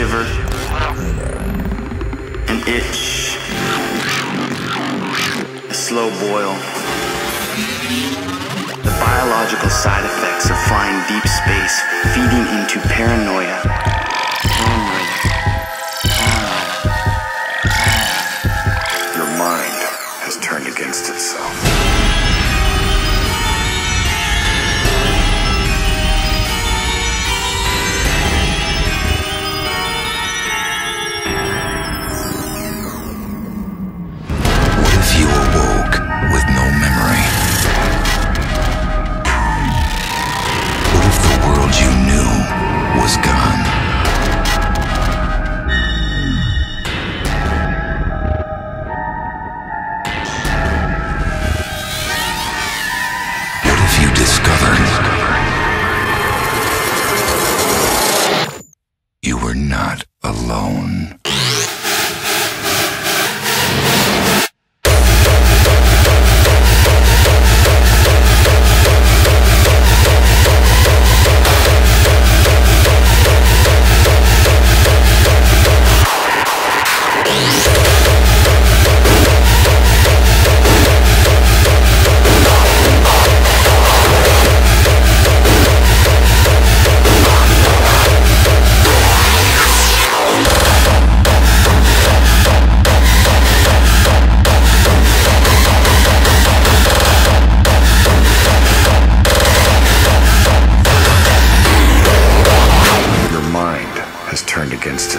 shiver, an itch, a slow boil, the biological side effects of flying deep space feeding into paranoia. against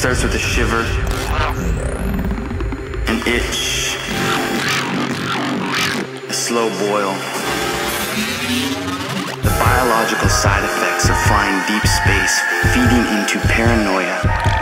starts with a shiver, an itch, a slow boil, the biological side effects of flying deep space feeding into paranoia.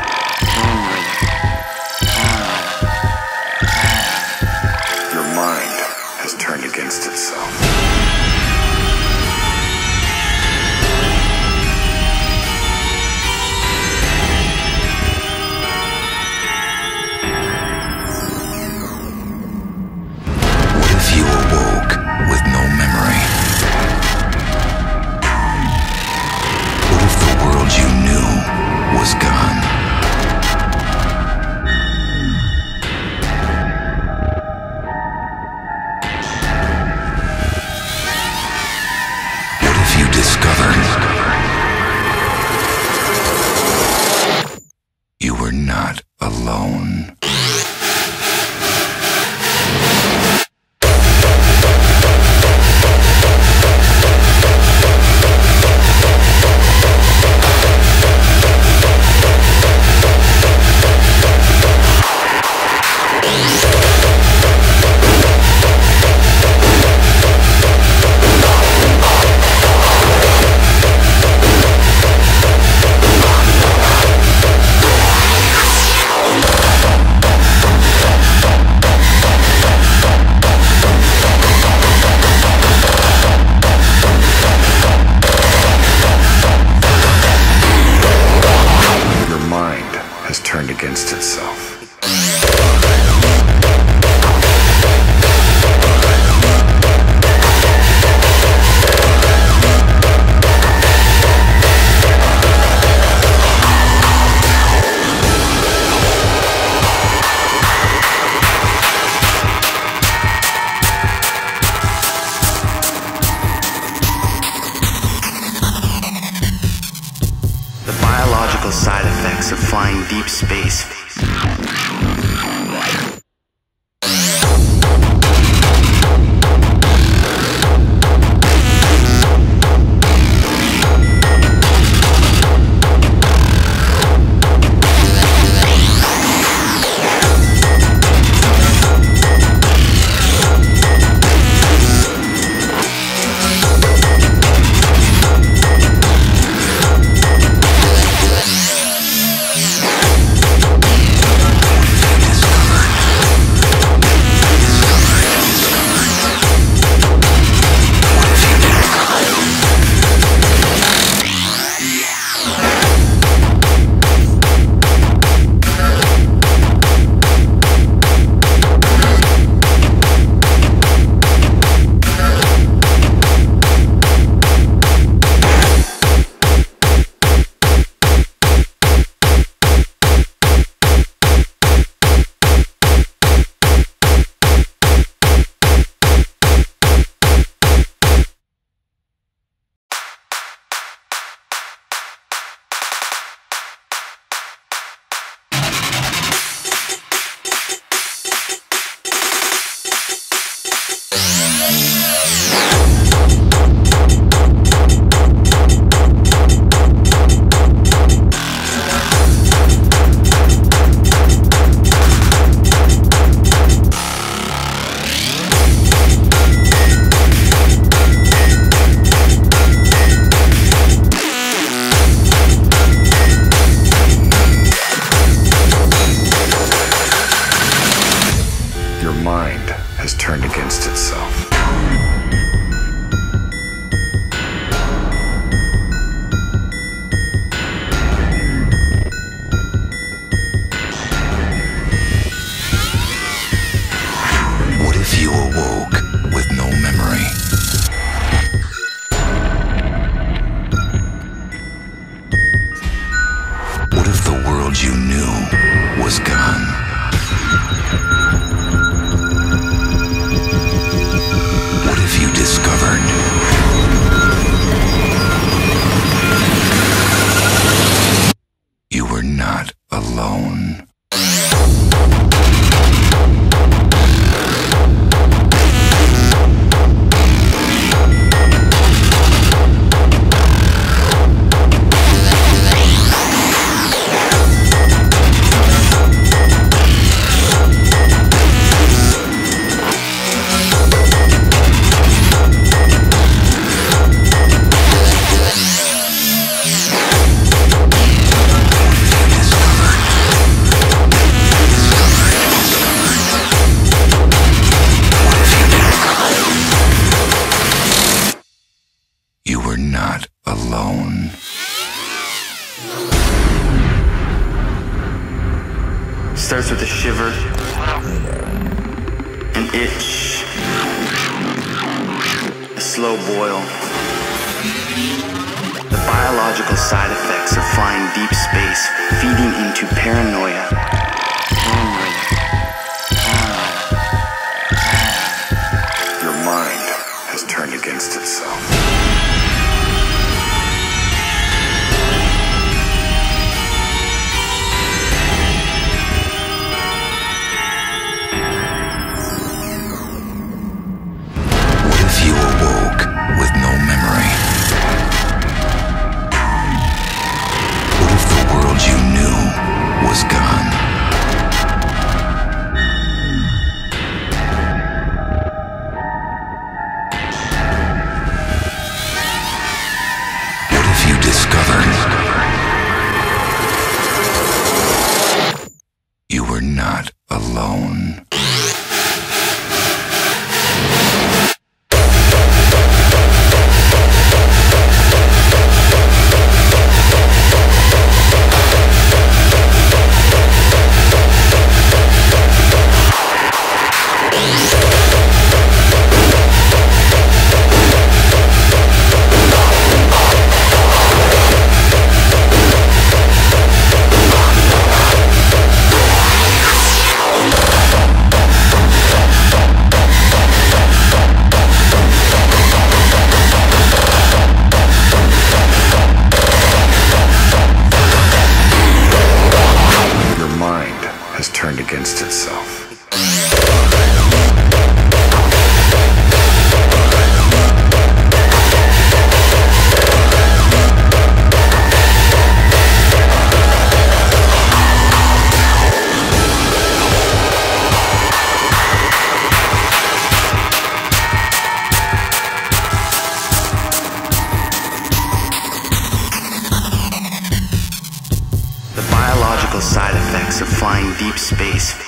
side effects of flying deep space feeding into paranoia. deep space.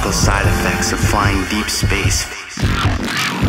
Biological side effects of flying deep space.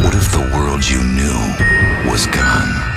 What if the world you knew was gone?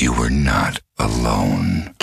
You were not alone?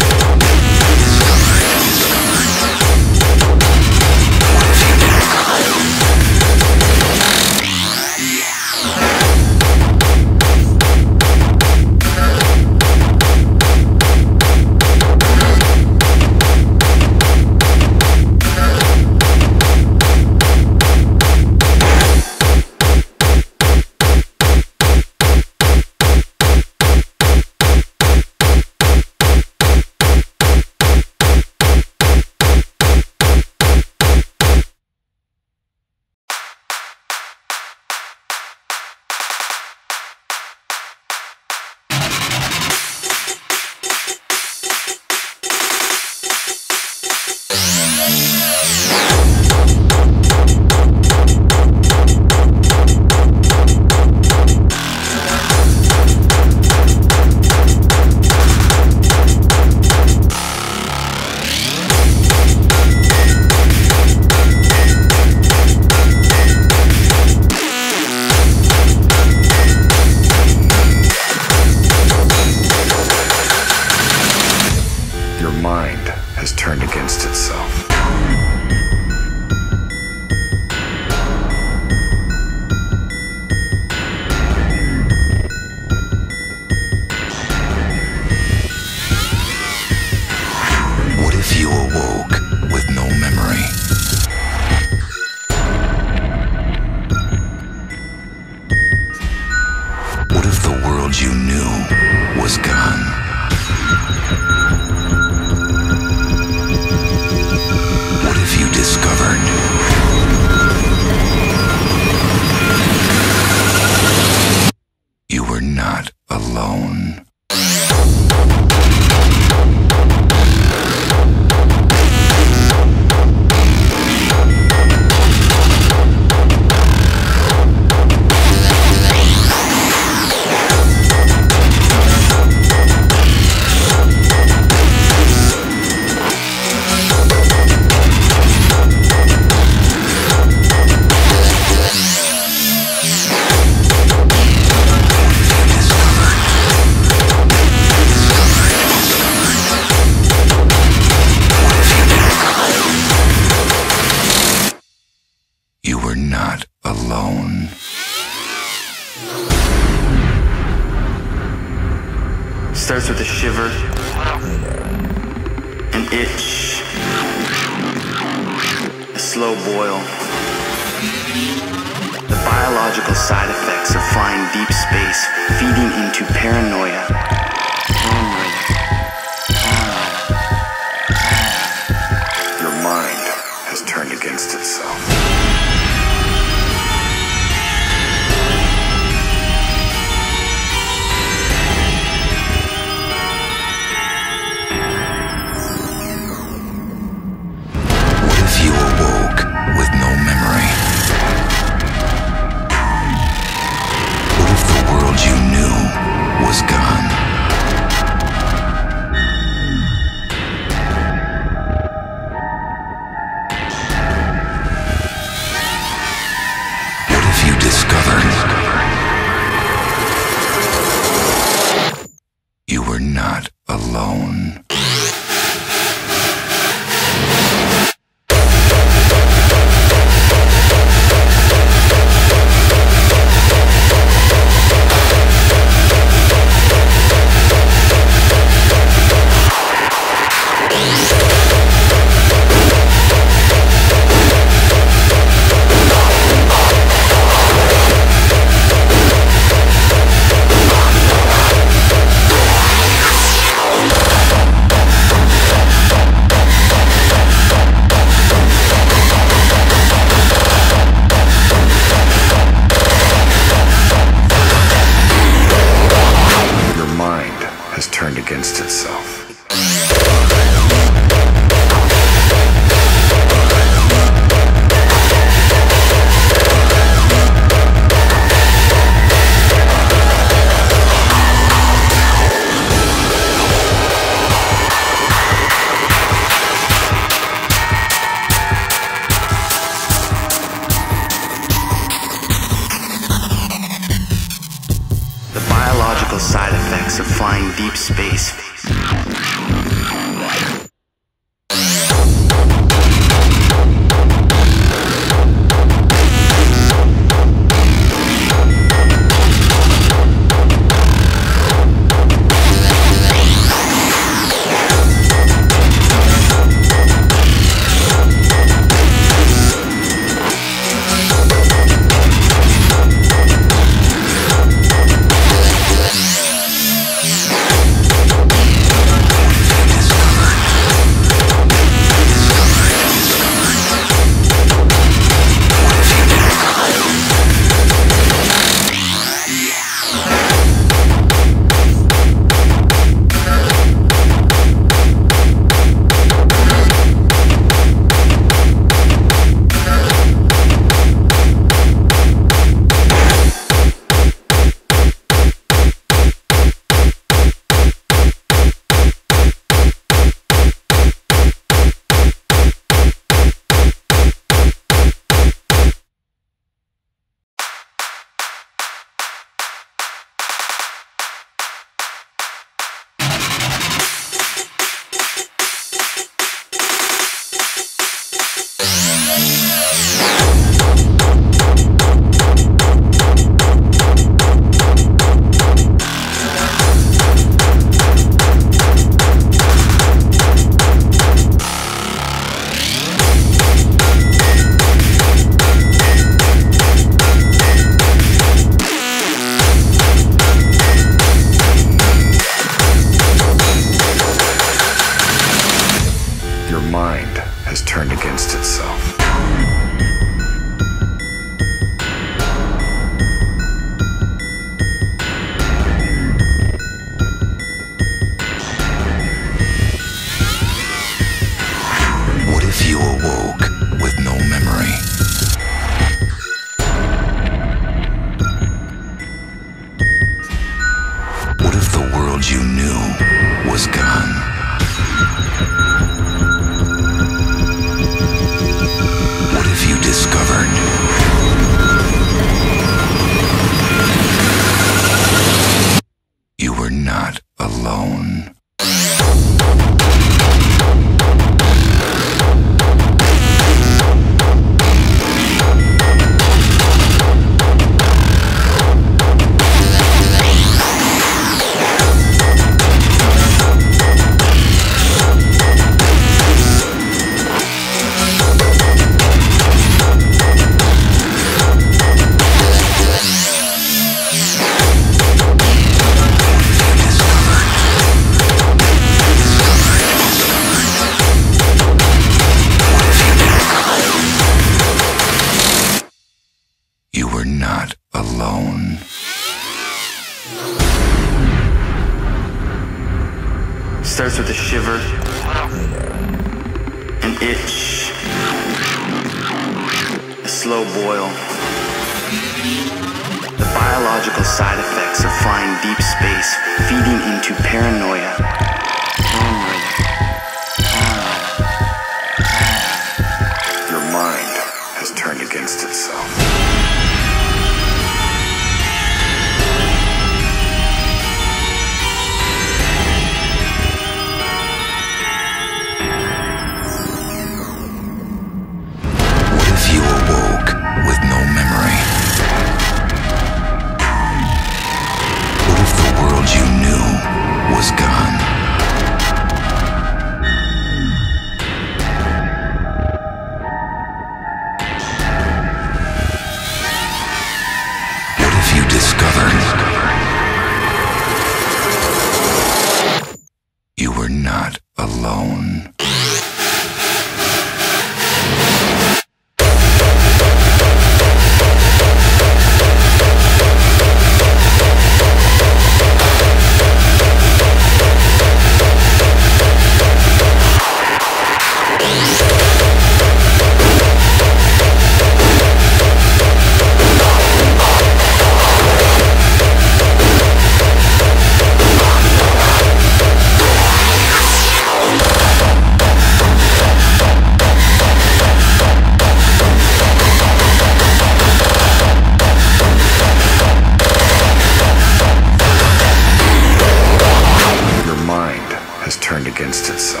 Turned